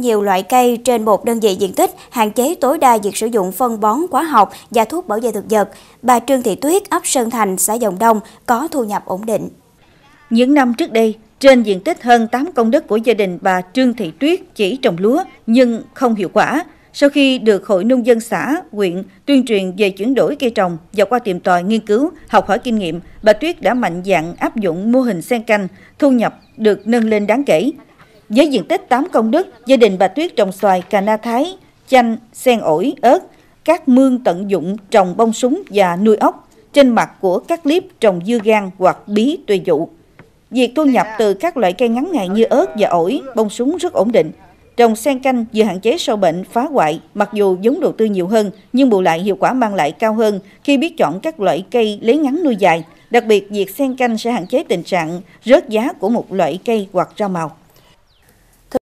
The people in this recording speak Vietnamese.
nhiều loại cây trên một đơn vị diện tích, hạn chế tối đa việc sử dụng phân bón hóa học và thuốc bảo vệ thực vật. Bà Trương Thị Tuyết, ấp Sơn Thành, xã Dòng Đông có thu nhập ổn định. Những năm trước đây, trên diện tích hơn 8 công đất của gia đình bà Trương Thị Tuyết chỉ trồng lúa nhưng không hiệu quả. Sau khi được Hội Nông dân xã, huyện tuyên truyền về chuyển đổi cây trồng và qua tìm tòi nghiên cứu, học hỏi kinh nghiệm, bà Tuyết đã mạnh dạn áp dụng mô hình sen canh, thu nhập được nâng lên đáng kể. Với diện tích 8 công đất, gia đình bà Tuyết trồng xoài, cà na thái, chanh, sen ổi, ớt, các mương tận dụng trồng bông súng và nuôi ốc trên mặt của các clip trồng dưa gan hoặc bí tùy dụ. Việc thu nhập từ các loại cây ngắn ngày như ớt và ổi, bông súng rất ổn định. Trồng sen canh vừa hạn chế sâu bệnh, phá hoại, mặc dù giống đầu tư nhiều hơn, nhưng bù lại hiệu quả mang lại cao hơn khi biết chọn các loại cây lấy ngắn nuôi dài. Đặc biệt, việc sen canh sẽ hạn chế tình trạng rớt giá của một loại cây hoặc rau màu.